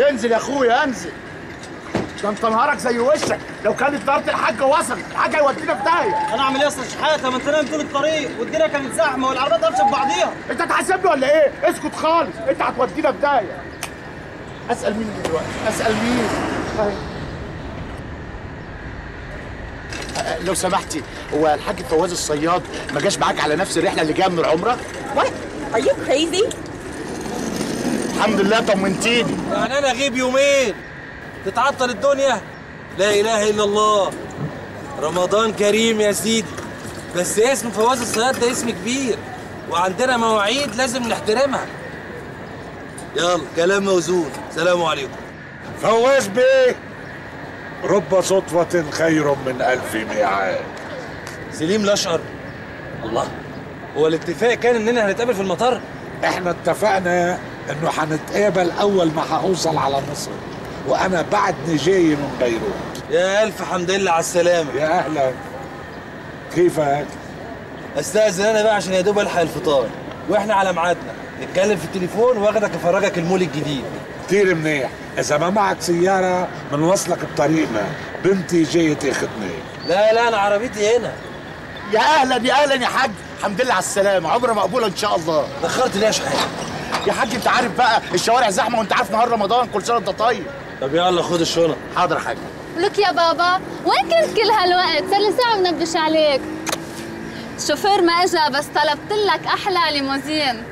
انزل يا اخويا انزل. ده انت نهارك زي وشك؟ لو كانت طياره الحاج وصلت الحاج هيودينا في داهية. أنا اعمل إيه يا أستاذ شحاته ما انت نايم طول الطريق والدنيا كانت زحمة والعربيات قفشه ببعضيها انت تحاسبني ولا إيه؟ اسكت خالص انت هتودينا في داهية. اسأل مين دلوقتي؟ اسأل مين؟ طيب. لو سمحتي هو الحاج فواز الصياد ما جاش معاك على نفس الرحلة اللي جاية من العمرة؟ What? Are you crazy? الحمد لله طمنتيني يعني أنا أغيب يومين. تتعطل الدنيا؟ لا إله إلا الله. رمضان كريم يا سيدي. بس اسم فواز الصياد ده اسم كبير. وعندنا مواعيد لازم نحترمها. يلا كلام موزون. سلام عليكم. فواز بيه؟ رب صدفة خير من ألف ميعاد. سليم الأشقر. الله. هو الاتفاق كان إننا هنتقابل في المطار؟ إحنا اتفقنا إنه هنتقابل أول ما هوصل على مصر. وأنا بعدني جاي من بيروت. يا ألف حمد لله على السلامة. يا أهلا. كيفك؟ استاذن أنا بقى عشان يا دوب ألحق الفطار. وإحنا على ميعادنا. نتكلم في التليفون وأخدك أفرجك المول الجديد. كتير منيح. إذا ما معك سيارة بنوصلك بطريقنا. بنتي جاية تاخدني. لا لا أنا عربيتي هنا. يا أهلا يا أهلا يا حاج. الحمد لله على السلامة. عمره مقبوله إن شاء الله. دخلت ليه يا شحات يا حاج انت عارف بقى الشوارع زحمة وانت عارف نهار رمضان كل سنة وانت طيب. طب يلا خد الشنط. حاضر يا حاج. لك يا بابا وين كنت كل هالوقت؟ صار لي ساعة منبش عليك. الشوفير ما إجا بس طلبت لك أحلى ليموزين.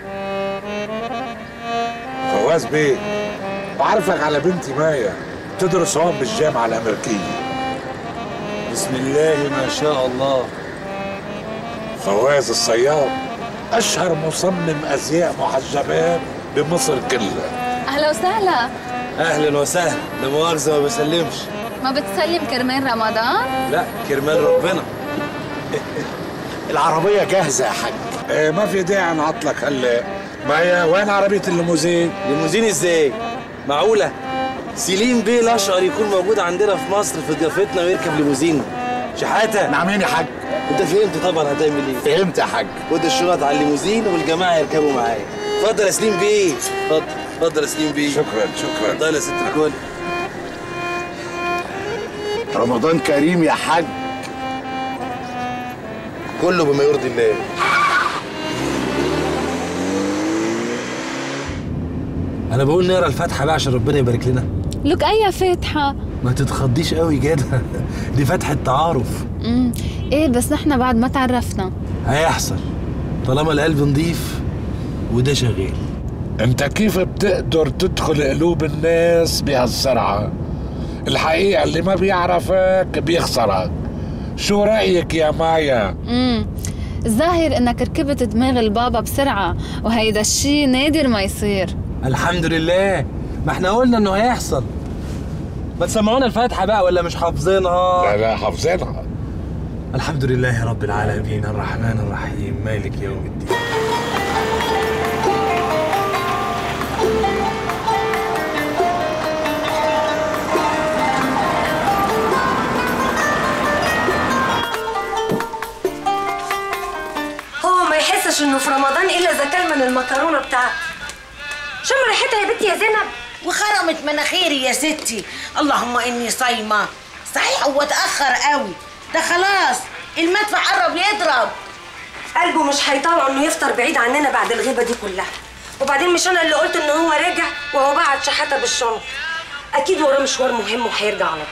فواز بيه بعرفك على بنتي مايا تدرس هون بالجامعة الأمريكية. بسم الله ما شاء الله. فواز الصياد. أشهر مصمم أزياء محجبات بمصر كلها. أهلا وسهلا. أهلا وسهلا. لا مؤاخذة ما بسلمش. ما بتسلم كرمال رمضان؟ لا كرمال ربنا. العربية جاهزة يا حاج. إيه ما في داعي نعطلك هلا. مايا وين عربية الليموزين؟ ليموزين إزاي؟ معقولة؟ سليم بيه الأشقر يكون موجود عندنا في مصر في ضيافتنا ويركب ليموزين. شحاتة. نعمين يا حاج. انت فهمت طبعا هتعمل إيه. فهمت يا حاج. خد الشنط على الليموزين والجماعة يركبوا معايا. اتفضل يا سليم بيه. اتفضل. اتفضل يا سليم بيه. شكرا شكرا. اتفضل يا ست الكل رمضان كريم يا حاج. كله بما يرضي الله. أنا بقول نقرأ الفاتحة بقى عشان ربنا يبارك لنا. لك أي فاتحة؟ ما تتخضيش قوي كده. دي فتحة تعارف. امم إيه بس نحن بعد ما تعرفنا هيحصل. طالما القلب نضيف وده شغال. انت كيف بتقدر تدخل قلوب الناس بهالسرعة؟ الحقيقة اللي ما بيعرفك بيخسرك. شو رأيك يا مايا؟ امم الظاهر انك ركبت دماغ البابا بسرعة وهيدا الشي نادر ما يصير. الحمد لله. ما إحنا قلنا انه هيحصل. ما تسمعونا الفاتحة بقى ولا مش حافظينها؟ لا لا حافظينها. الحمد لله رب العالمين. الرحمن الرحيم. مالك يوم الدين. هو ما يحسش إنه في رمضان إلا إذا كان من المكرونة بتاعته. شم ريحتها يا بنتي يا زينب؟ وخرمت مناخيري يا ستي. اللهم إني صايمة. صحيح هو اتاخر قوي. ده خلاص المدفع قرب يضرب. قلبه مش هيطوع إنه يفطر بعيد عننا بعد الغيبة دي كلها. وبعدين مش أنا اللي قلت ان هو راجع وهو بعت شحاتة بالشنط. أكيد وراه مشوار مهم وهيرجع على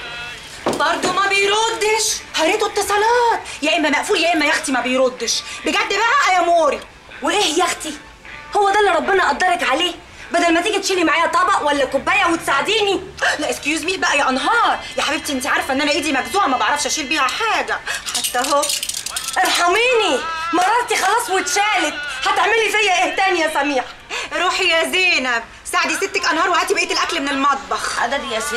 طول. برضه ما بيردش. هريته اتصالات. يا إما مقفول يا إما يا أختي ما بيردش. بجد بقى يا موري. وإيه يا أختي؟ هو ده اللي ربنا قدرك عليه؟ بدل ما تيجي تشيلي معايا طبق ولا كوباية وتساعديني. لا excuse me بقى يا أنهار. يا حبيبتي أنت عارفة إن أنا إيدي مجزوعه ما بعرفش أشيل بيها حاجة. حتى أهو. ارحميني. مرارتي خلاص واتشالت. هتعملي فيا إيه تاني يا سميح روحي يا زينب. ساعدي ستك أنهار وهاتي بقية الأكل من المطبخ. حاضر يا ست.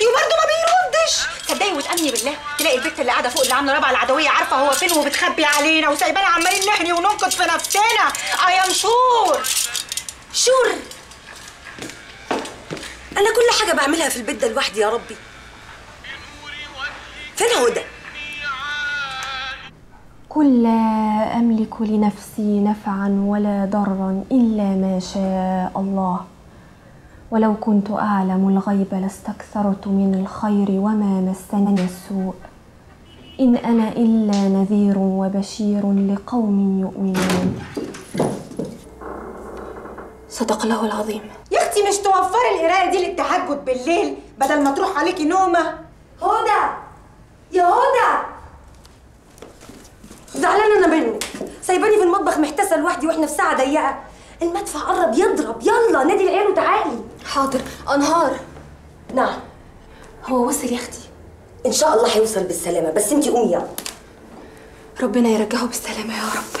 وبرضه ما بيردش. صدقي وتأمني بالله تلاقي البت اللي قاعدة فوق اللي عاملة رابعة العدوية عارفة هو فين وبتخبي علينا وسايبانا عمالين نحني وننقد في نفسنا. I am sure sure. أنا كل حاجة بعملها في البيت ده لوحدي يا ربي. فين هدى قل لا أملك لنفسي نفعا ولا ضرا إلا ما شاء الله. ولو كنت أعلم الغيب لاستكثرت من الخير وما مسني السوء. إن أنا إلا نذير وبشير لقوم يؤمنون. صدق الله العظيم. يا أختي مش توفري القراية دي للتهجد بالليل بدل ما تروح عليكي نومة. هدى! يا هدى! زعلانة أنا منك. سايباني في المطبخ محتاسه لوحدي وإحنا في ساعة ضيقة. المدفع قرب يضرب. يلا نادي العيال وتعالي. حاضر. أنهار. نعم. هو وصل يا أختي؟ إن شاء الله هيوصل بالسلامة بس أنتي قومي يلا. ربنا يرجعه بالسلامة يا رب.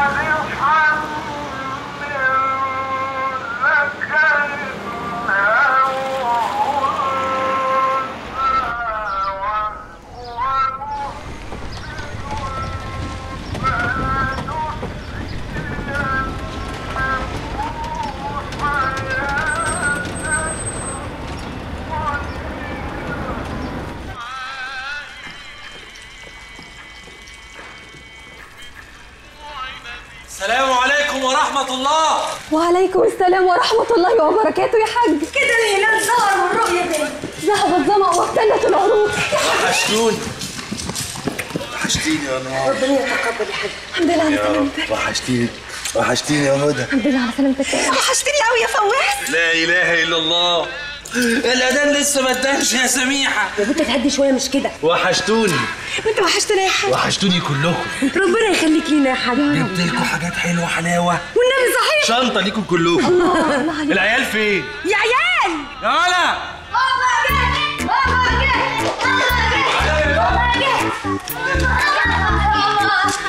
وعليكم السلام ورحمة الله وبركاته يا حاج. كده الهلال ظهر والرؤية بين ذهب الظمأ وابتلت العروق وحشتوني. وحشتيني يا نهار. ربنا يتقبل يا حاج. الحمد لله على سلامتك. وحشتيني. وحشتيني يا هدى. الحمد لله على سلامتك وحشتني قوي يا فواز. لا إله إلا الله. الأذان لسه ما اداش يا سميحة. يا بنت تهدي شوية مش كده؟ وحشتوني. انت وحشتني يا حاج. وحشتوني كلكم. ربنا يخليك لينا يا حاج جبت لكم حاجات حلوة حلاوة. شنطة ليكم كلكم. العيال فين؟ يا عيال! يا ولا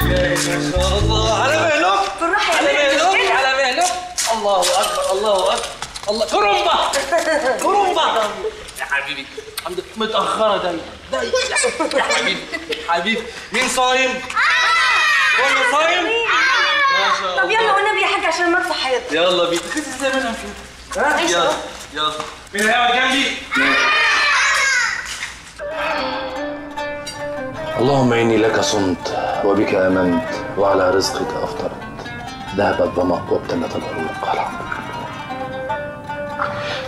ما شاء الله على مهلك. بالراحة. على مهلك. على مهلك. الله أكبر الله أكبر. الله كرمبة كرمبة يا حبيبي الحمد لله. متأخرة دايما. دايما. يا حبيبي حبيبي. مين صايم؟ كله صايم؟ ما شاء طب يلا والنبي يا حاج عشان المدفع هيطلع يلا بينا. خد إزاي منها كده ها يلا. يلا. مين هيقعد جنبي؟ اللهم إني لك صمت وبك آمنت وعلى رزقك أفطرت. ذهب الظمأ وابتلت العروق. الحمد لله.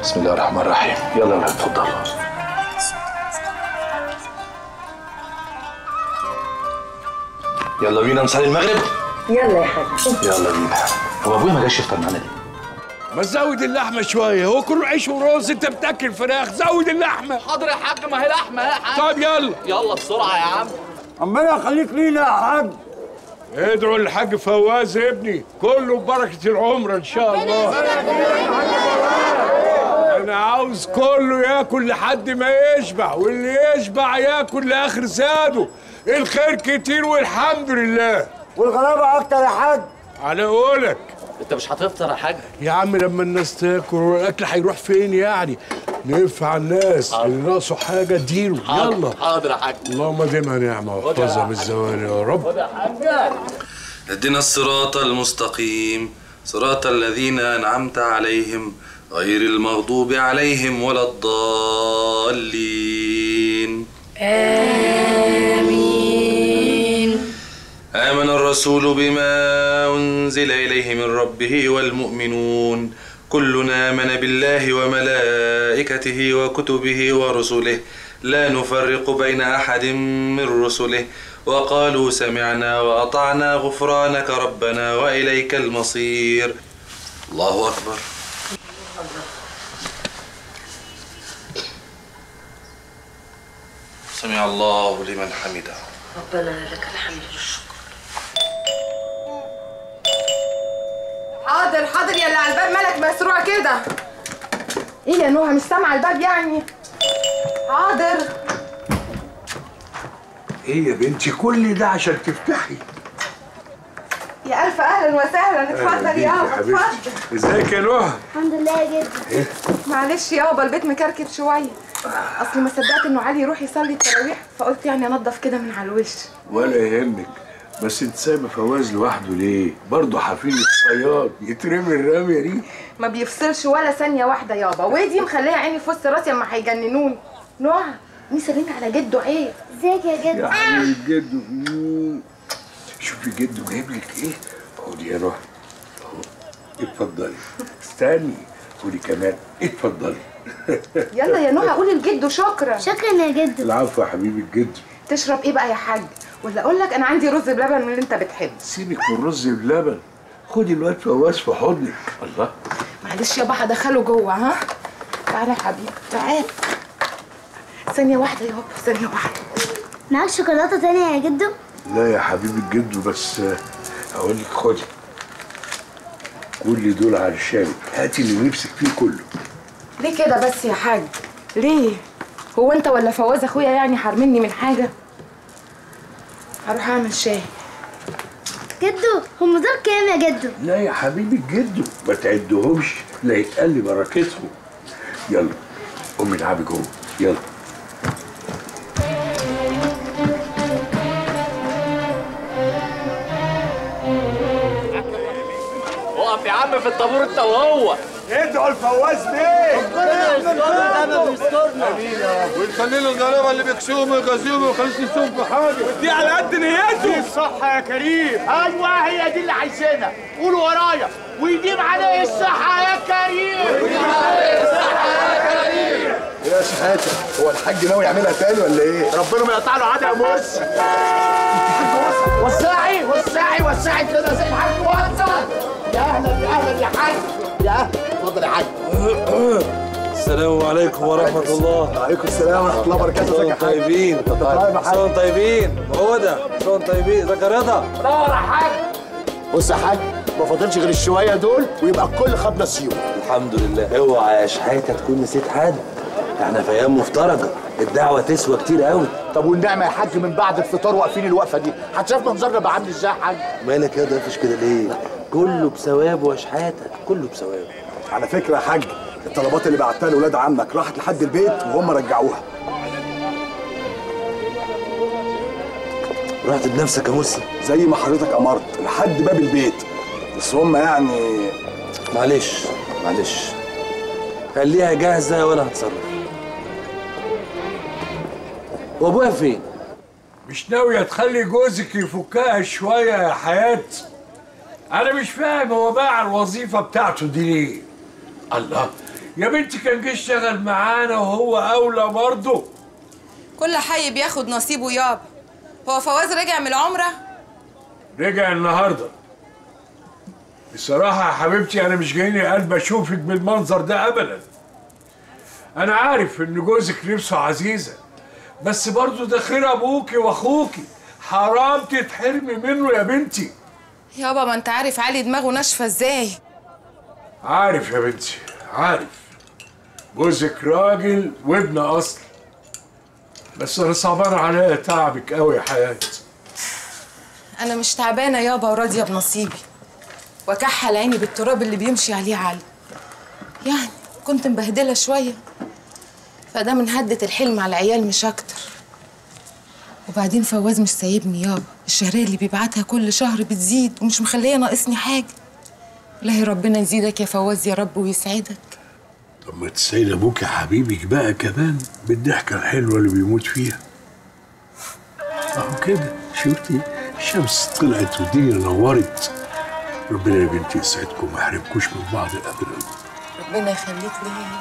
بسم الله الرحمن الرحيم. يلا يا اتفضل يلا بينا نصلي المغرب. يلا يا حاج يلا بينا. هو أبويا ما جاش يفطر معانا ليه؟ ما تزود اللحمة شوية هو كله عيش ورز أنت بتأكل فراخ زود اللحمة. حاضر يا حاج ما هي لحمة يا حاج؟ طب يلا. يلا بسرعة يا عم. ربنا يخليك لينا يا حاج. ادعوا للحاج فواز ابني كله ببركة العمر إن شاء الله. أنا عاوز كله ياكل لحد ما يشبع واللي يشبع ياكل لآخر زاده. الخير كتير والحمد لله. والغلابه أكتر يا حاج. على قولك. أنت مش هتفطر يا حاج؟ يا عم لما الناس تاكل والأكل هيروح فين يعني؟ ننفع الناس اللي ناقصه حاجة اديله. يلا. حاضر يا حاج. اللهم ديمها نعمة واحفظها بالزوال يا رب. اهدنا الصراط المستقيم. صراط الذين أنعمت عليهم غير المغضوب عليهم ولا الضالين. آمين. آمن الرسول بما أنزل إليه من ربه والمؤمنون. كلنا آمن بالله وملائكته وكتبه ورسله. لا نفرق بين أحد من رسله. وقالوا سمعنا وأطعنا غفرانك ربنا وإليك المصير. الله أكبر. سمع الله لمن حمده. ربنا لك الحمد والشكر. حاضر حاضر يا اللي على الباب. مالك مسروع كده؟ إيه يا نوها مش سامعة الباب يعني؟ حاضر. إيه يا بنتي كل ده عشان تفتحي. يا ألف أهلا وسهلا. اتفضل يابا اتفضل. إزيك يا نهى الحمد لله يا جد معلش يابا البيت مكركب شوية. أصل ما صدقت إنه علي يروح يصلي التراويح فقلت يعني أنضف كده من على الوش. ولا يهمك. بس انت سايبه فواز لوحده ليه؟ برضه حفيد الصياد يترمي الرميه دي ما بيفصلش ولا ثانية واحدة يابا. ودي مخليه عيني في وسط راسي اما هيجننوني. نوها مين سلمي على جده؟ عيب. ازيك يا جد؟ يا حبيبي جده مم. شوفي جده جايب لك إيه؟ خدي يا روح اهو. اتفضلي. استني. خدي كمان. اتفضلي. يلا يا نهى قولي لجده شكرا. شكرا يا جد. العفو يا حبيبي الجد. تشرب إيه بقى يا حاج؟ ولا أقول لك أنا عندي رز بلبن من اللي أنت بتحبه. سيبك من الرز بلبن. خدي الواد فواز في حضنك الله. معلش يابا هدخله جوه ها؟ تعالى يا حبيبي تعال. ثانية واحدة يابا ثانية واحدة. معاك شوكولاتة تانية يا جدو؟ لا يا حبيبي الجد بس أقول لك خدي كل دول علشانك هاتي اللي نفسك فيه كله. ليه كده بس يا حاج؟ ليه؟ هو أنت ولا فواز أخويا يعني حارمني من حاجة؟ هروح أعمل شاي. جدو هم دول كام يا جدو؟ لا يا حبيبي الجد ما تعدهمش لا يتقل بركتهم. يلا قومي العبي جوه. يلا. اقف يا عم في الطابور انت وهو ادعوا الفواز ليه؟ ربنا يسترنا ده ما بيسترنا. ويخلي له الغلابه اللي بيكسوهم ويغازيهم ويخليش يسوهم في حاجة ودي على قد نيته. الصحة يا كريم. أيوه هي دي اللي عايزينها. قولوا ورايا. ويديم عليه الصحة يا كريم. ويديم عليه الصحة يا كريم. يا شحاتة هو الحاج ناوي يعملها تاني ولا إيه؟ ربنا ما يقطع له عادة يا موس وسعي وسعي وسعي كده زي الحاج وسع يا أهلا يا أهلا يا حاج يا أهلا اتفضل يا حاج السلام عليكم ورحمة الله. وعليكم السلام ورحمة الله وبركاته. ازيك يا حاج؟ طيبين؟ طيب صون طيبين؟ هو ده صون طيبين؟ ازيك يا رضا. دور يا حاج. بص يا حاج ما فاضلش غير الشوية دول ويبقى الكل خد نصيبه الحمد لله. اوعى يا شحاتة تكون نسيت حد. إحنا في أيام مفترجة الدعوة تسوى كتير قوي طب والنعمة يا حاج من بعد الفطار واقفين الوقفة دي؟ هتشاف منظرنا بقى عامل إزاي يا حاج؟ مالك يا ضيفش كده ليه؟ كله بثوابه يا شحاتة كله بثوابه على فكرة يا حاج الطلبات اللي بعتها لولاد عمك راحت لحد البيت وهم رجعوها. رحت بنفسك يا مرسي زي ما حضرتك أمرت لحد باب البيت. بس هم يعني معلش معلش. خليها جاهزة وأنا هتصرف. وابويا فين؟ مش ناوية تخلي جوزك يفكها شوية يا حياة؟ أنا مش فاهم هو باع الوظيفة بتاعته دي ليه؟ الله. يا بنتي كان جه اشتغل معانا وهو أولى برضه. كل حي بياخد نصيبه يابا. هو فواز رجع من العمرة؟ رجع النهاردة. بصراحة يا حبيبتي أنا مش جايني قلب أشوفك بالمنظر ده أبدا. أنا عارف إن جوزك نفسه عزيزة بس برضه ده خير أبوكي وأخوكي. حرام تتحرمي منه يا بنتي. يابا ما انت عارف علي دماغه ناشفة إزاي. عارف يا بنتي عارف. جوزك راجل وابن أصل. بس أنا صعبان عليا تعبك أوي يا حياتي. أنا مش تعبانة يابا وراضية بنصيبي. وكحل عيني بالتراب اللي بيمشي عليه علي. يعني كنت مبهدلة شوية. فده من هدة الحلم على العيال مش أكتر. وبعدين فواز مش سايبني يابا. الشهرية اللي بيبعتها كل شهر بتزيد ومش مخلية ناقصني حاجة. الله ربنا يزيدك يا فواز يا رب ويسعدك. طب ما تسعد أبوك يا حبيبك بقى كمان بالضحكة الحلوة اللي بيموت فيها. أهو كده شفتي؟ الشمس طلعت والدنيا نورت. ربنا يا بنتي يسعدكم وما يحرمكوش من بعض ابدا. ربنا يخليك ليا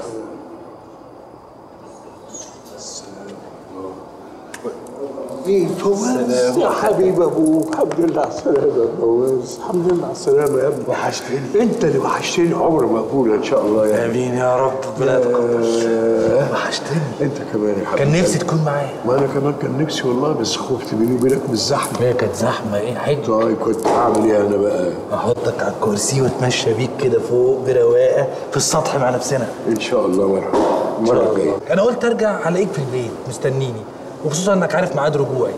فواز يا حبيب أبوك الحمد لله على السلامه يا فواز الحمد لله على السلامه يا ابني. وحشتني. انت اللي وحشتني. عمر ما أقول ان شاء الله يا آمين يا رب. ربنا يتقبل. وحشتني. انت كمان يا حبيبي. كان نفسي تكون معايا. ما أنا كمان كان نفسي والله بس خفت بيني وبينك من الزحمه هي كانت زحمة. إيه حلو طيب كنت هعمل إيه أنا بقى؟ أحطك على الكرسي وأتمشى بيك كده فوق برواقة في السطح مع نفسنا. إن شاء الله المره الجايه أنا قلت أرجع ألاقيك في البيت. مستنيني. وخصوصا إنك عارف ميعاد رجوعي.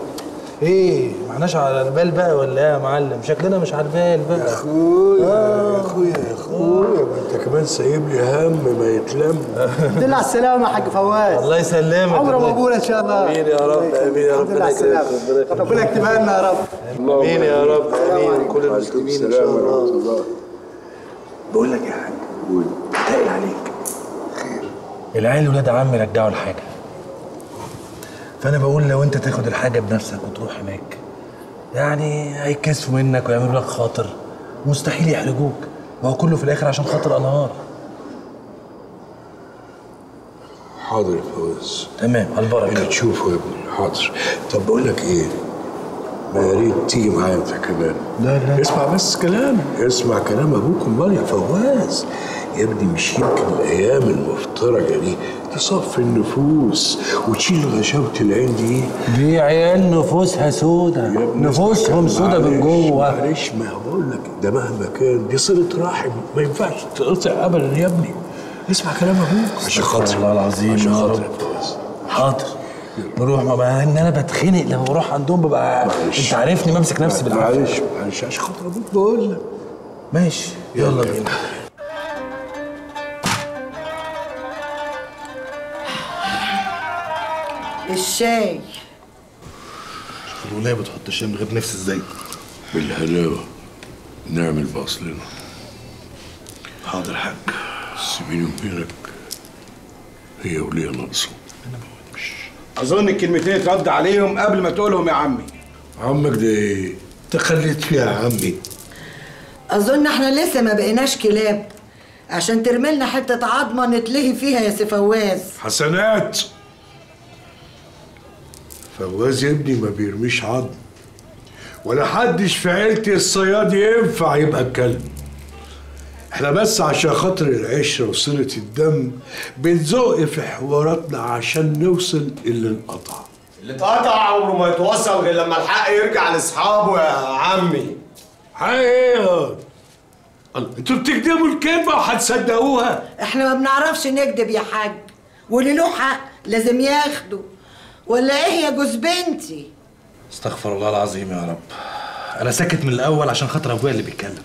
إيه معناش على البال بقى ولا إيه يا معلم؟ شكلنا مش على البال بقى. يا أخويا يا أخويا يا أخويا ما أنت كمان سايب لي هم ما يتلم الحمد لله على السلامة يا حاج فواز. الله يسلمك. عمره مقبول إن شاء الله. آمين يا رب آمين يا رب. على السلامة. ربنا يكتبها لنا يا رب. آمين يا رب آمين. كل المسلمين إن شاء الله. بقول لك يا حاج قول. عليك. العيال ولاد عمي رجعوا الحاجة. فأنا بقول لو أنت تاخد الحاجة بنفسك وتروح هناك يعني هيكسفوا منك ويعملوا لك خاطر. مستحيل يحرجوك. ما هو كله في الآخر عشان خاطر أنهار حاضر يا فوز. تمام على البركة. اللي تشوفه يا ابني حاضر. طب بقول لك إيه؟ ما يا ريت تيجي معايا أنت كمان. لا لا. اسمع بس كلام. اسمع كلام أبوك أمال يا فواز يا ابني مش يمكن الأيام المفترجه دي تصفي النفوس وتشيل غشاوة العين دي. دي عيال نفوسها سودة. نفوسهم سودة من جوه. معلش ما بقول لك ده مهما كان دي صلة رحم ما ينفعش تقطع ابدا يا ابني. اسمع كلام أبوك. عشان خاطري الله العظيم يا رب. حاضر. نروح مع إن أنا بتخنق لما بروح عندهم ببقى أنت عارفني بمسك نفسي بالعافية. معلش معلش عشان خاطر أبوك بقول لك. ماشي. يلا. بينا. الشاي. الولاية بتحط الشاي من غير نفس إزاي بالهلاوة. نعمل باصلنا حاضر حاج. سيبيني وبينك هي وليا ناقصة. أظن الكلمتين اترد عليهم قبل ما تقولهم يا عمي. عمك ده إيه تخليت فيها يا عمي. أظن إحنا لسه ما بقيناش كلاب. عشان ترملنا حتة عظمة نتلهي فيها يا سي فواز. حسنات! فواز يا ابني ما بيرميش عظم. ولا حدش في عيلتي الصياد ينفع يبقى الكلب. إحنا بس عشان خاطر العشرة وصلة الدم بنزق في حواراتنا عشان نوصل اللي انقطع. اللي اتقطع عمره ما يتوصل غير لما الحق يرجع لاصحابه يا عمي. حقيقة. الله أنتوا بتكذبوا الكلمة وهتصدقوها؟ إحنا ما بنعرفش نكذب يا حاج. واللي له حق لازم ياخده ولا إيه يا جوز بنتي؟ استغفر الله العظيم يا رب. أنا ساكت من الأول عشان خاطر أبويا اللي بيتكلم.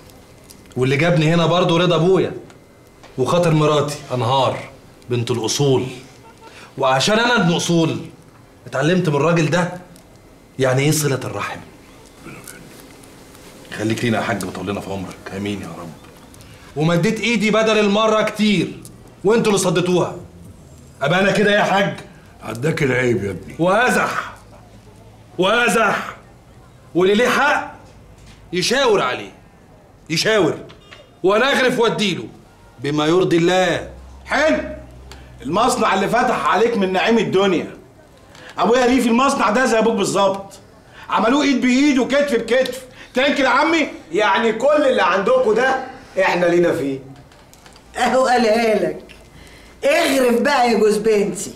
واللي جابني هنا برضه رضا أبويا. وخاطر مراتي أنهار بنت الأصول. وعشان أنا ابن أصول اتعلمت من الراجل ده يعني إيه صلة الرحم؟ خليك لينا يا حاج وطول لنا في عمرك. آمين يا رب. ومديت إيدي بدل المرة كتير. وأنتوا اللي صدتوها. ابقى أنا كده يا حاج. عداك العيب يا ابني. وازح. وازح. واللي ليه حق يشاور عليه. يشاور. وأنا اغرف واديله بما يرضي الله. حلو. المصنع اللي فتح عليك من نعيم الدنيا. أبويا ليه في المصنع ده زي أبوك بالظبط. عملوه إيد بايد وكتف بكتف. تنكر يا عمي؟ يعني كل اللي عندكم ده إحنا لينا فيه. أهو قالها لك. اغرف بقى يا جوز بنتي.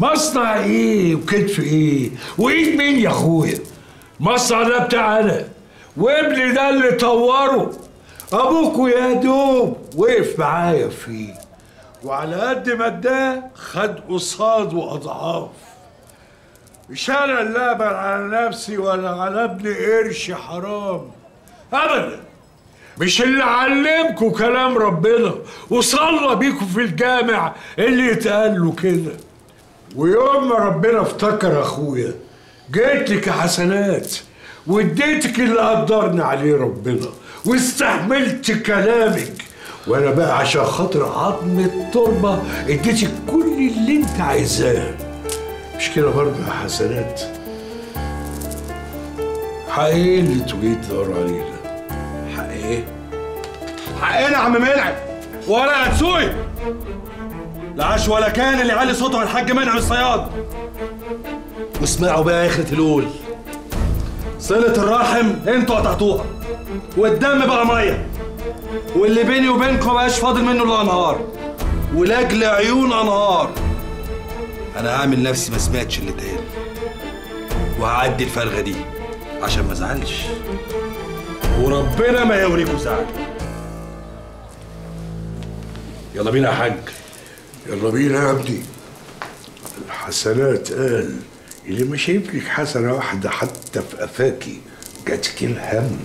مصنع إيه؟ وكتف إيه؟ وإيد مين يا أخويا؟ مصنع ده بتاعنا وابني ده اللي طوره. ابوكوا يا دوب وقف معايا فيه. وعلى قد ما اداه خد قصاده اضعاف مش أنا اللي أقبل على نفسي ولا على ابن قرش حرام. ابدا. مش اللي علمكوا كلام ربنا وصلى بيكوا في الجامع اللي يتقال له كده. ويوم ما ربنا افتكر أخويا جيت لك حسنات واديتك اللي قدرني عليه ربنا واستحملت كلامك وأنا بقى عشان خاطر عظم التربة اديتك كل اللي انت عايزاه مش كده برضه يا حسنات حق إيه اللي أنتوا جايين تدوروا عليه ده؟ حق إيه؟ حقنا يا عم منعم ولا هتسوي لا عاش ولا كان اللي علي صوته الحاج منعم الصياد. واسمعوا بقى يا اخرة القول صلة الرحم أنتوا قطعتوها. والدم بقى مية. واللي بيني وبينكم مبقاش فاضل منه إلا أنهار. ولأجل عيون أنهار. أنا هعمل نفسي ما سمعتش اللي اتقال. وهعدي الفرغه دي عشان ما أزعلش. وربنا ما يوريكوا زعل. يلا بينا يا حاج. يلا بينا يا ابني الحسنات قال اللي ما شايف لك حسنة واحدة حتى في قفاكي جاتك الهم.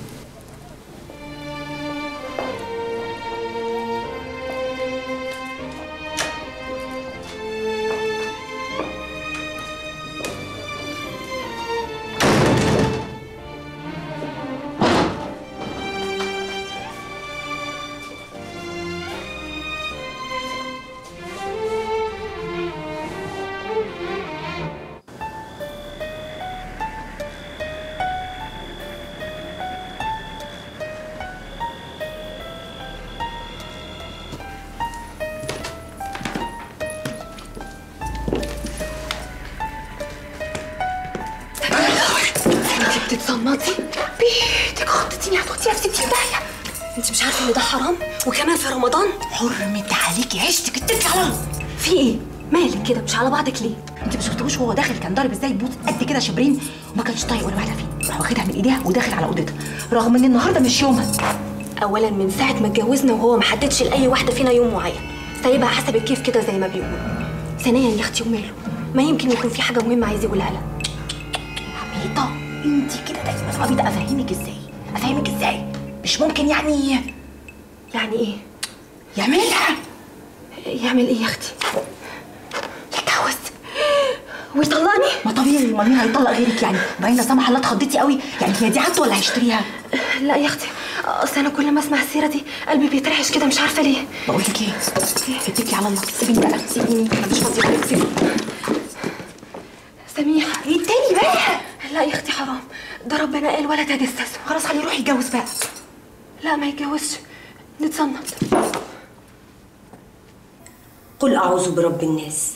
انت إن ده حرام وكمان في رمضان. حرمت عليكي عيشتك اتكلي على الله في إيه؟ مالك كده؟ مش على بعضك ليه؟ أنت ما شفتوش وهو داخل كان ضارب إزاي بوت قد كده شبرين؟ وما كانش طايق ولا واحدة فيه. راح واخدها من إيديها وداخل على أوضتها. رغم إن النهارده مش يومها. اولا من ساعة ما اتجوزنا وهو ما حددش لأي واحدة فينا يوم معين. سايبها حسب الكيف كده زي ما بيقولوا. ثانيا يا أختي وماله ما يمكن يكون في حاجة مهمة عايز يقولها لها. عبيطة أنت كده دايما عبيطه افهمك إزاي؟ أفهمك إزاي؟ مش ممكن يعني يعني إيه؟ يعملها. يعمل إيه يا أختي؟ يتجوز ويطلقني؟ ما طبيعي. ما مين هيطلق غيرك يعني؟ باين لا سمح الله اتخضيتي قوي. يعني هي دي عادته ولا هيشتريها؟ لا يا أختي. أصل أنا كل ما أسمع السيرة دي قلبي بيترعش كده مش عارفة ليه. بقول لك إيه؟ اتكلي على الله. سيبيني بقى. سيبيني. أنا مش فاضية. سيبيني. سميحة. إيه التاني بقى؟ لا يا أختي حرام. ده ربنا قال ولا تجسسوا خلاص خليه يروح يتجوز بقى. لا ما يتجوزش. نتصنت قل أعوذ برب الناس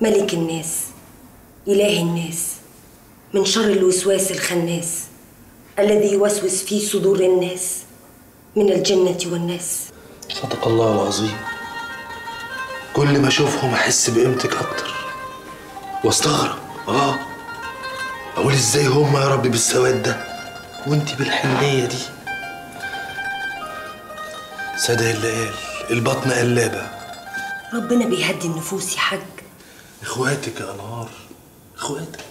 ملك الناس إله الناس من شر الوسواس الخناس الذي يوسوس في صدور الناس من الجنة والناس. صدق الله العظيم. كل ما أشوفهم أحس بقيمتك أكتر. واستغرب. آه. أقول إزاي هم يا رب بالسواد ده؟ وأنت بالحنية دي. سادة اللي قال. البطن قلابة. ربنا بيهدي النفوس يا حاج. إخواتك يا أنهار. إخواتك.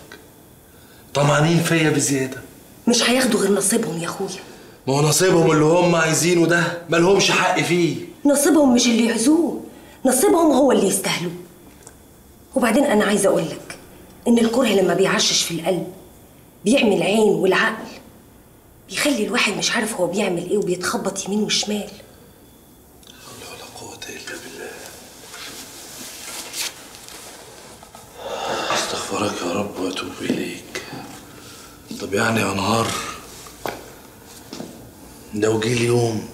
طمعانين فيا بزيادة. مش هياخدوا غير نصيبهم يا أخويا. ما هو نصيبهم اللي هم عايزينه ده مالهمش حق فيه. نصيبهم مش اللي يعزوه. نصيبهم هو اللي يستاهلوه وبعدين أنا عايزة أقول لك إن الكره لما بيعشش في القلب بيعمل عين والعقل بيخلي الواحد مش عارف هو بيعمل إيه وبيتخبط يمين وشمال قوة إلا بالله استغفرك يا رب وأتوب إليك. طب يعني يا نهار لو جه اليوم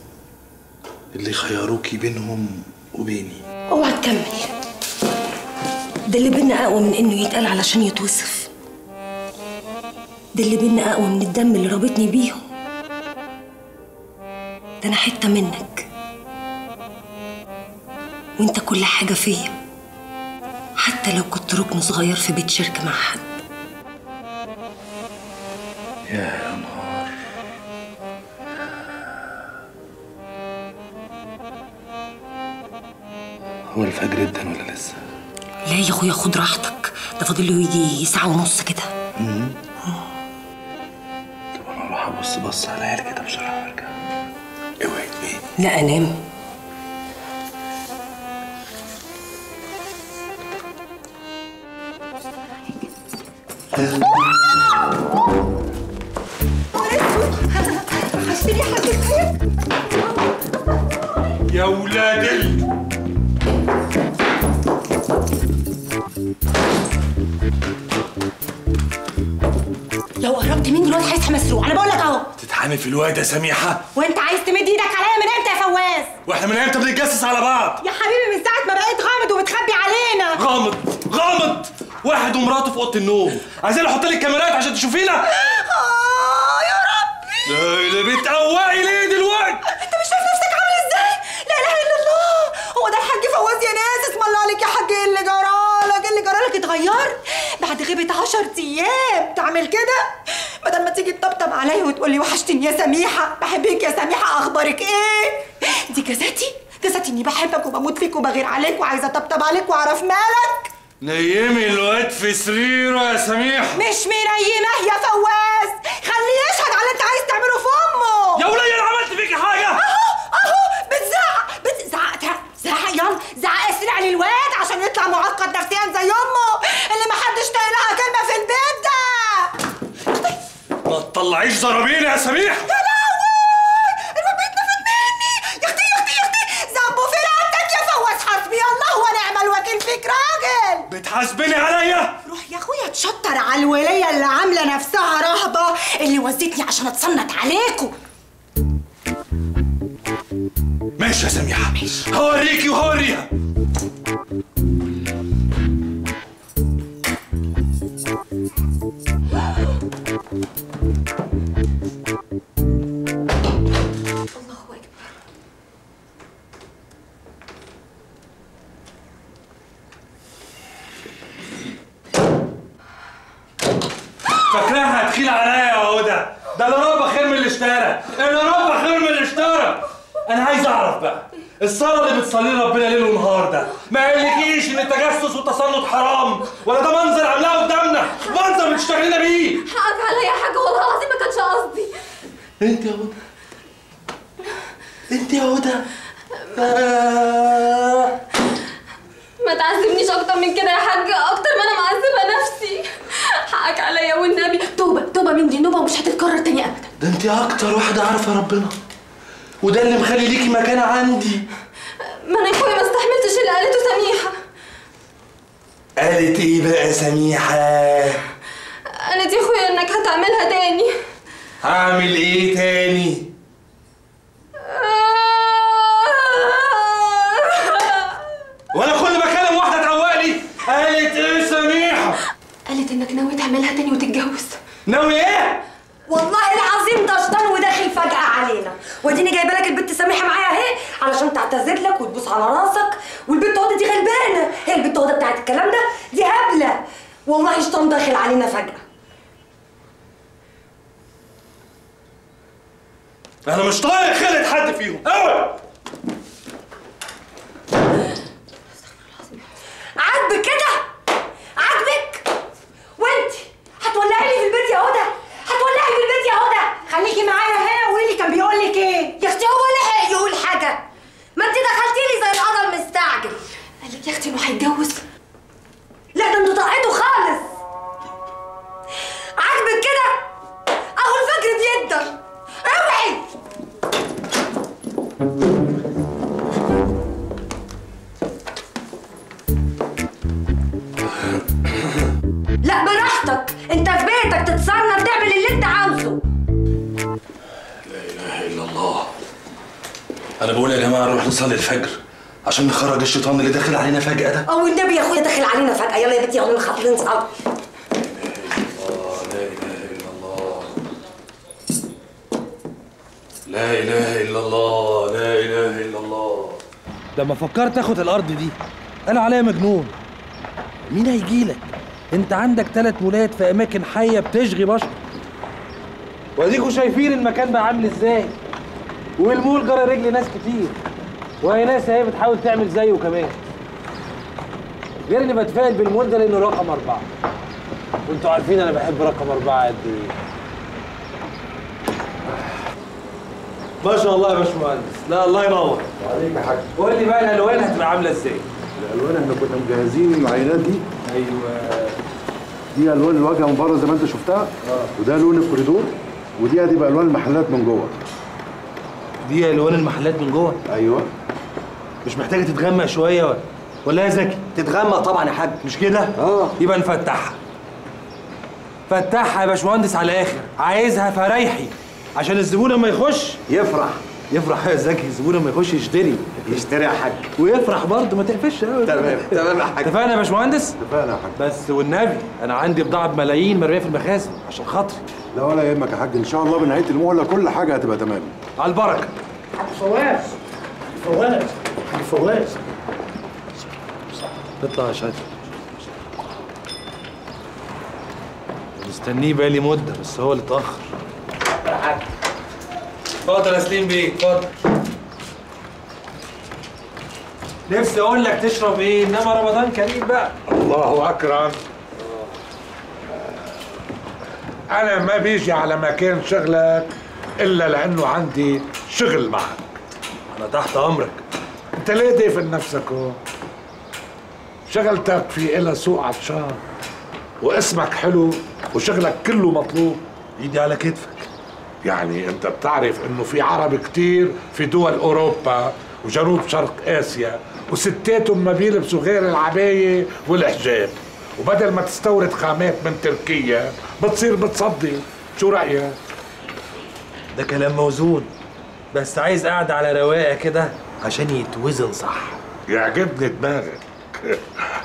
اللي خيروكي بينهم وبيني. اوعى تكمل. ده اللي بينا أقوى من إنه يتقال علشان يتوصف. ده اللي بينا أقوى من الدم اللي رابطني بيهم. ده أنا حتة منك. وأنت كل حاجة فيا. حتى لو كنت ركن صغير في بيت شركه مع حد. يا نهار. هو الفجر ادن ولا لسه؟ لا يا أخويا خد راحتك. ده فاضل له يجي ساعة ونص كده. طب أنا أروح أبص بص على العيال كده بسرعة وأرجع. اوعي إيه لا أنام. تتحامي في الواد يا سميحة؟ وانت عايز تمد إيدك عليا من إمتى يا فواز؟ وإحنا من إمتى بنتجسس على بعض؟ يا حبيبي من ساعة ما بقيت غامض وبتخبي علينا. غامض غامض! واحد ومراته في أوضة النوم. عايزين أحط لك كاميرات عشان تشوفينا. آه يا ربي! لا اللي بتقوقي ليه دلوقتي؟ انت مش شايف نفسك عامل إزاي؟ لا إله إلا الله! هو ده الحاج فواز يا ناس اسم الله عليك يا حاج إيه اللي جرالك؟ إيه اللي جرالك؟ اتغيرت بعد غيبة 10 أيام تعمل كده؟ بدل ما تيجي تطبطب عليا وتقول لي وحشتني يا سميحة بحبك يا سميحة أخبارك إيه؟ دي جزاتي؟ جزاتي إني بحبك وبموت فيك وبغير عليك وعايزة أطبطب عليك وأعرف مالك. نيمي الواد في سريره يا سميحة. مش منيمه يا فواز. خليه يشهد على اللي انت عايز تعمله في أمه. يا ولية أنا عملت فيكي حاجة. أهو أهو بتزعق بتزعق زعق يلا زعق اسرع للواد عشان يطلع معقد نفسيا زي أمه. اللي محدش طايق لها كلمه في البيت ده ما تطلعيش زرابين يا سميحه يا لهوي! الواد بيتنفض مني! يا أختي يا أختي يا أختي ذنبه في رقبتك يا فواز حسبي الله ونعم الوكيل فيك راجل! بتحاسبني عليا؟ روح يا أخويا تشطر على الولية اللي عاملة نفسها رهبة اللي وزتني عشان أتصنت عليكم ماشي يا سميحة. هوريكي وهوريها. ده انت أكتر واحدة عارفة ربنا. وده اللي مخلي ليكي مكانة عندي. ما أنا يا اخويا ما استحملتش اللي قالته سميحة. قالت إيه بقى سميحة؟ قالت يا اخويا انك هتعملها تاني. هعمل إيه تاني؟ وأنا كل ما اكلم واحدة تروقلي قالت إيه سميحة؟ قالت انك ناوي تعملها تاني وتتجوز. ناوي إيه؟ والله العظيم ده شيطان وداخل فجأة علينا. واديني جايبة لك البت سميحه معايا اهي علشان تعتذر لك وتبوس على راسك. والبت هدى دي غلبانة. هي البت هدى بتاعت الكلام ده. دي هبلة. والله شيطان داخل علينا فجأة. أنا مش طايق خلت حد فيهم. اوعى عاجبك كده عاجبك وانت هتولعي لي في البيت يا هدى؟ هتولعي في البيت يا هدى. خليكي معايا هنا وقولي لي كان بيقول لك إيه؟ يا أختي هو لحق يقول حاجة. ما انت دخلتي لي زي القدر مستعجل. قال لك يا أختي انه هيتجوز لا ده أنتوا طقيتوا خالص. نروح نصلي الفجر عشان نخرج الشيطان اللي داخل علينا فجأة ده. أو النبي يا أخويا داخل علينا فجأة. يلا يا بنتي يلا نخاطر نصلي لا إله إلا الله. لا إله إلا الله لما فكرت آخد الأرض دي قالوا عليا مجنون. مين هيجيلك أنت عندك ثلاث مولات في أماكن حية بتشغي بشر. وأديكوا شايفين المكان بقى عامل إزاي؟ والمول جرى رجل ناس كتير. وهي ناس اهي بتحاول تعمل زيه كمان. غير اني بتفائل بالمول ده لأنه رقم أربعة. وانتوا عارفين أنا بحب رقم أربعة قد إيه. ما شاء الله يا باشمهندس. لا الله ينور. عليك يا حاج. قول لي بقى الألوان هتبقى عاملة إزاي؟ الألوان إحنا كنا مجهزين العينات دي. أيوه. دي ألوان الواجهة من بره زي ما انت شفتها. وده لون الكوريدور. ودي هتبقى ألوان المحلات من جوه. دي ألوان المحلات من جوه؟ أيوه. مش محتاجة تتغمق شوية؟ ولا ولا يا زكي؟ تتغمق طبعا يا حاج. مش كده؟ آه. يبقى نفتحها. فتحها يا باشمهندس على الآخر. عايزها فريحي. عشان الزبون لما يخش يفرح. يفرح يا زكي. الزبون لما يخش يشتري. يشتري يا حاج. ويفرح برضه. ما تقفش قوي تمام. تمام يا حاج. اتفقنا يا باشمهندس؟ اتفقنا يا حاج. بس والنبي أنا عندي بضاعة بملايين مرميه في المخازن عشان خاطري. لا ولا يهمك يا حاج. إن شاء الله بنهايه المهلة كل حاجة هتبقى تمام. على البركة. فواز فواز فواز اطلع يا شادي مستنيه بقالي مدة بس هو اللي اتأخر. اتفضل يا سليم بيه اتفضل. نفسي أقول لك تشرب إيه إنما رمضان كريم بقى. الله أكرم. أنا ما بيجي على مكان شغلك إلا لأنه عندي شغل معك. أنا تحت أمرك. أنت ليه دافن نفسك هو شغلتك في إلها سوق عطشان واسمك حلو وشغلك كله مطلوب. إيدي على كتفك. يعني أنت بتعرف إنه في عرب كتير في دول أوروبا وجنوب شرق آسيا وستاتهم ما بيلبسوا غير العباية والحجاب. وبدل ما تستورد خامات من تركيا بتصير بتصدي. شو رأيك؟ ده كلام موزون. بس عايز قاعدة على رواقة كده عشان يتوزن صح. يعجبني دماغك.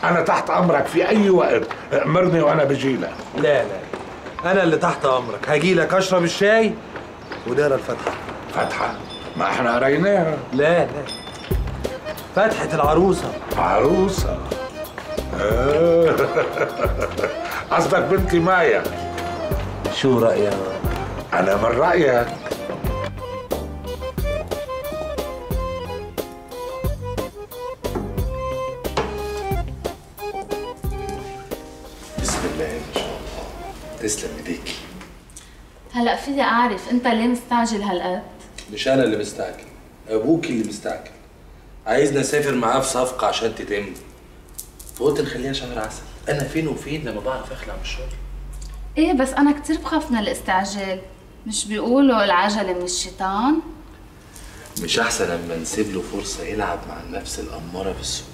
أنا تحت أمرك في أي وقت. أمرني وأنا بجيلك. لا لا أنا اللي تحت أمرك. هاجي لك أشرب الشاي ونقرا الفاتحة. فاتحة؟ ما إحنا قريناها. لا لا. فتحة العروسة. عروسة؟ آه. قصدك بنتي مايا. شو رأيك؟ أنا من رأيك. تسلم ايديكي هلا فيي أعرف أنت ليه مستعجل هالقد؟ مش أنا اللي مستعجل أبوك اللي مستعجل. عايزني اسافر معاه في صفقة عشان تتم. فقلت نخليها شهر عسل. أنا فين وفين لما بعرف أخلع من الشغل؟ إيه بس أنا كتير بخاف من الاستعجال. مش بيقولوا العجلة من الشيطان؟ مش أحسن لما نسيب له فرصة يلعب مع النفس الأمارة بالسوء.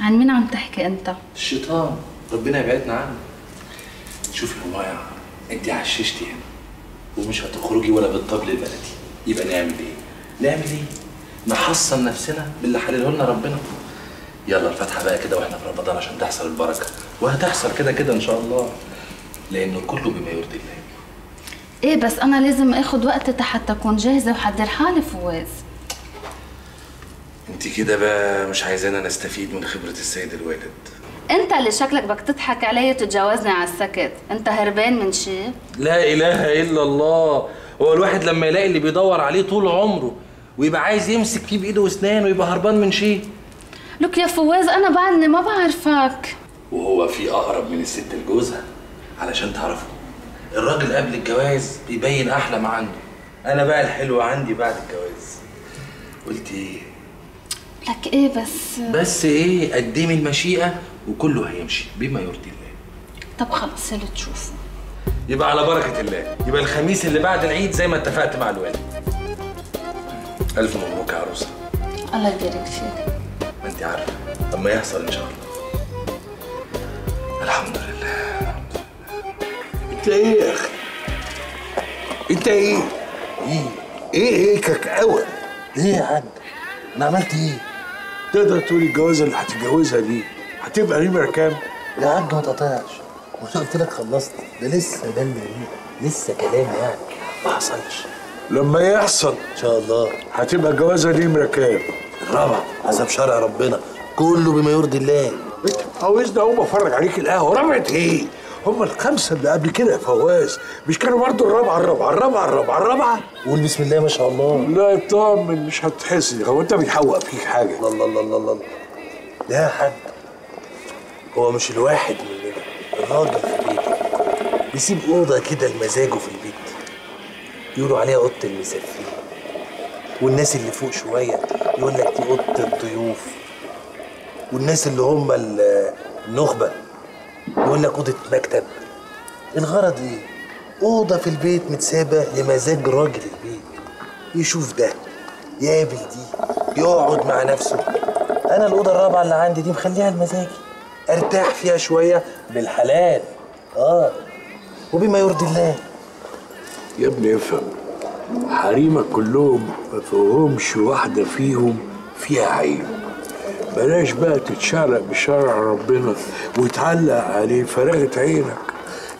عن مين عم تحكي أنت؟ الشيطان. ربنا يبعدنا عنه. شوفي رواية انت عششتي هنا ومش هتخرجي ولا بالطبل البلدي يبقى نعمل إيه؟ نعمل إيه؟ نحصن نفسنا باللي حلله لنا ربنا. يلا الفاتحة بقى كده وإحنا في رمضان عشان تحصل البركة. وهتحصل كده كده إن شاء الله. لأنه كله بما يرضي الله. إيه بس أنا لازم آخد وقت حتى أكون جاهزة وحضر حالي فواز. انت كده بقى مش عايزانا نستفيد من خبرة السيد الوالد. انت اللي شكلك بدك تضحك علي وتتجاوزني على السكت. انت هربان من شيء لا إله إلا الله. هو الواحد لما يلاقي اللي بيدور عليه طول عمره ويبقى عايز يمسك فيه بإيده واسنانه ويبقى هربان من شيء لك يا فواز أنا بعدني ما بعرفك. وهو في أقرب من الست لجوزها علشان تعرفوا الراجل قبل الجواز بيبين أحلى ما عنده. أنا بقى الحلو عندي بعد الجواز. قلت إيه؟ لك إيه بس؟ بس إيه؟ قدمي المشيئة وكله هيمشي بما يرضي الله. طب خلص اللي تشوفه يبقى على بركة الله. يبقى الخميس اللي بعد العيد زي ما اتفقت مع الوالد. ألف مبروك يا عروسة. الله يبارك فيك. ما انت عارفة. اما يحصل إن شاء الله. الحمد لله. انت إيه يا أخي؟ انت إيه؟ إيه؟ إيه إيه كاكاوه ليه يا حاج أنا عملت إيه؟ تقدر تقول الجوازة اللي هتتجوزها دي؟ هتبقى نمره كام؟ يا حاج ما تقطعش. قلت لك خلصت. ده لسه ده اللي لسه كلام يعني. ما حصلش. لما يحصل إن شاء الله. هتبقى الجوازه نمره كام؟ الرابعه حسب شرع ربنا. كله بما يرضي الله. انت عاوزني اقوم افرج عليك القهوة. رابعة إيه؟ هم الخمسة اللي قبل كده يا فواز. مش كانوا برضه الرابعة الرابعة الرابعة الرابعة الرابعة؟ قول بسم الله ما شاء الله. لا اطمن مش هتحس. هو أنت بيحوق فيك حاجة. الله الله الله الله لا يا حاج هو مش الواحد مننا. الراجل في بيته. بيسيب أوضة كده لمزاجه في البيت. يقولوا عليها أوضة المسافرين. والناس اللي فوق شوية يقول لك دي أوضة الضيوف. والناس اللي هم ال- النخبة يقول لك أوضة مكتب. الغرض إيه؟ أوضة في البيت متسابة لمزاج راجل البيت. يشوف ده يقابل دي يقعد مع نفسه. أنا الأوضة الرابعة اللي عندي دي مخليها لمزاجي. ارتاح فيها شوية بالحلال. آه. وبما يرضي الله. يا ابني افهم. حريمك كلهم ما فيهمش واحدة فيهم فيها عيب. بلاش بقى تتشعلق بشرع ربنا وتعلق عليه فرغة عينك.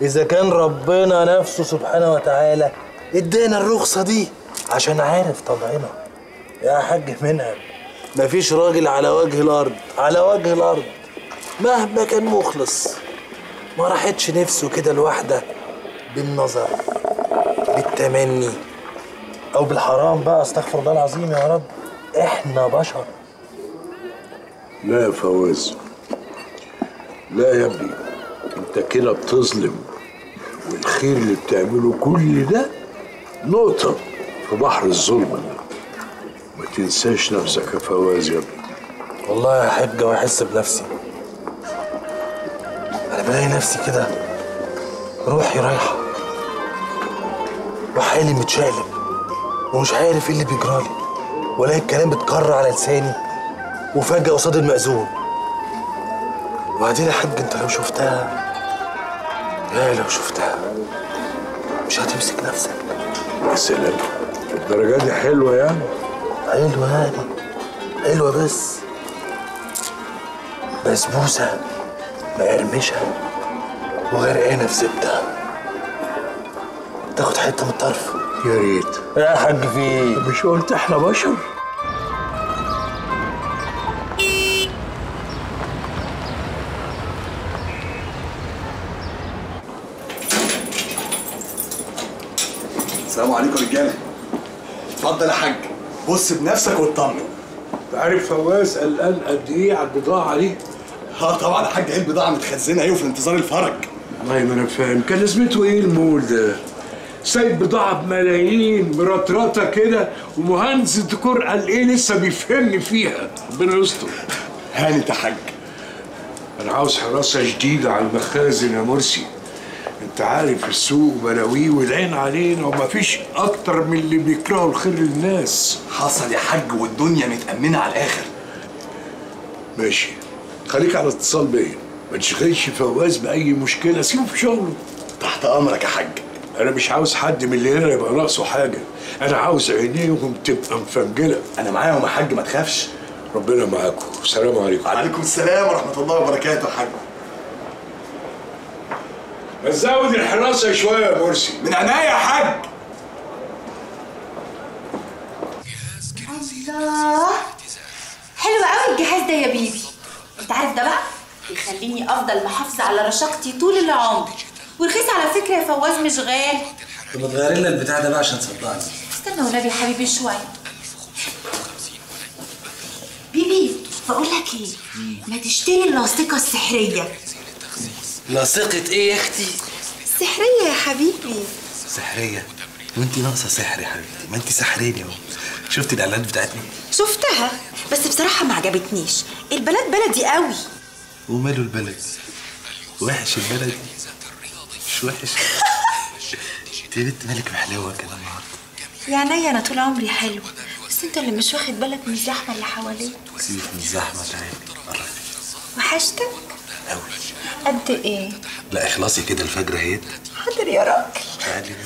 إذا كان ربنا نفسه سبحانه وتعالى إدانا الرخصة دي عشان عارف طبعنا. يا حاج منها مفيش راجل على وجه الأرض. على وجه الأرض. مهما كان مخلص ما راحتش نفسه كده لوحده بالنظر بالتمني أو بالحرام بقى. أستغفر الله العظيم يا رب. إحنا بشر. لا يا فواز. لا يا ابني. أنت كده بتظلم والخير اللي بتعمله كل ده نقطة في بحر الظلم ما تنساش نفسك يا فواز يا ابني. والله يا حاج وأحس بنفسي. بلاقي نفسي كده روحي رايحة. وحالي متشقلب ومش عارف إيه اللي بيجرالي. ولاقي الكلام بيتكرر على لساني وفجأة قصاد المأذون. وبعدين يا حاج أنت لو شفتها يا لو شفتها مش هتمسك نفسك. يا سلام. الدرجة دي حلوة يعني؟ حلوة يعني. حلوة بس. بسبوسة. مقرمشة وغرقانة في زبدة تاخد حتة من الطرف. يا ريت. يا حاج في إيه؟ مش قلت إحنا بشر؟ السلام عليكم يا رجالة. اتفضل يا حاج. بص بنفسك واطمن عارف فواز قلقان قد إيه على البضاعة دي؟ آه طبعا يا حاج هي البضاعه متخزنة اهي وفي انتظار الفرج. والله ما أنا فاهم كان لازمته إيه المول ده؟ سايب بضاعة بملايين مرطرطة كده ومهندس الديكور قال إيه لسه بيفهمني فيها. ربنا يستر. هانت يا حاج. أنا عاوز حراسة جديدة على المخازن يا مرسي. انت عارف السوق بلاويه والعين علينا ومفيش أكتر من اللي بيكرهوا الخير للناس. حصل يا حاج والدنيا متأمنة على الآخر. ماشي. خليك على اتصال بيا. ما تشغلش فواز بأي مشكلة سيبه في شغله. تحت أمرك يا حاج. أنا مش عاوز حد من اللي هنا يبقى ناقصه حاجة. أنا عاوز عينيهم تبقى مفنجلة. أنا معاهم يا حاج ما تخافش. ربنا معاكم. السلام عليكم. عليكم السلام ورحمة الله وبركاته يا حاج. ما تزود الحراسة شوية يا مرسي. من عينيا يا حاج. الله حلو قوي الجهاز ده يا بيبي. انت عارف ده بقى؟ يخليني أفضل محافظة على رشاقتي طول العمر. ورخيص على فكرة يا فواز مش غالي. طب ما تغيري لنا البتاع ده بقى عشان تصدقني استنى والنبي يا حبيبي شوية. بيبي بقول لك إيه؟ ما تشتري اللاصقة السحرية. لاصقة إيه يا أختي؟ السحريه يا حبيبي. سحرية؟ وانت ناقصة سحر يا حبيبتي. ما انت سحريني اهو. شفت الاعلانات بتاعتنا؟ شفتها. بس بصراحة ما عجبتنيش. البلد بلدي قوي. وماله البلد؟ وحش البلد. مش وحش. انت يا بنت مالك محلوة كده النهارده؟ يعني أنا طول عمري حلوة بس أنت اللي مش واخد بالك من الزحمة اللي حواليك. سيبك من الزحمة تعالي وحشتك؟ أوي قد إيه؟ لا اخلصي كده الفجر أهيت. حاضر يا راجل. تعالي.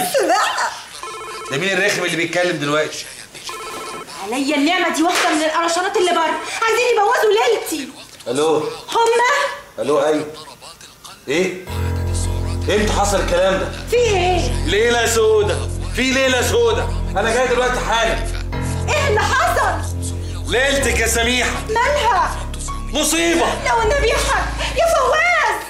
بس بقى. ده مين الرخم اللي بيتكلم دلوقتي؟ عليا النعمة دي واحدة من القرشانات اللي بره. عايزين يبوظوا ليلتي. ألو. هما ألو أيوه إيه؟ إمتى حصل الكلام ده؟ في إيه؟ ليلة سودة. في ليلة سودة. أنا جاي دلوقتي حالا. إيه اللي حصل؟ ليلتك يا سميحة. مالها؟ مصيبة. لو النبي حق يا فواز!